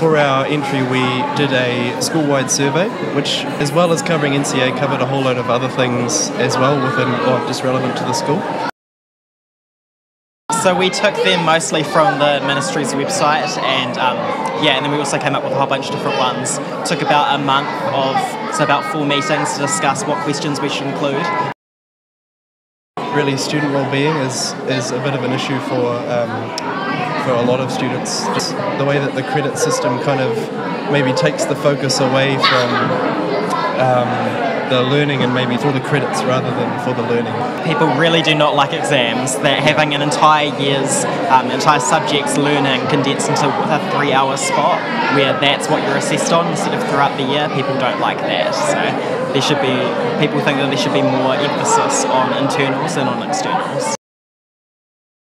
for our entry, we did a school-wide survey, which, as well as covering NCEA, covered a whole load of other things as well within, or just relevant to the school. So we took them mostly from the ministry's website, and um, yeah, and then we also came up with a whole bunch of different ones. Took about a month of, so about four meetings to discuss what questions we should include. Really, student well-being is is a bit of an issue for um, for a lot of students. Just the way that the credit system kind of maybe takes the focus away from. Um, the learning and maybe for the credits rather than for the learning. People really do not like exams. That having an entire year's um, entire subjects learning condensed into a three-hour spot where that's what you're assessed on instead of throughout the year, people don't like that. So there should be people think that there should be more emphasis on internals than on externals.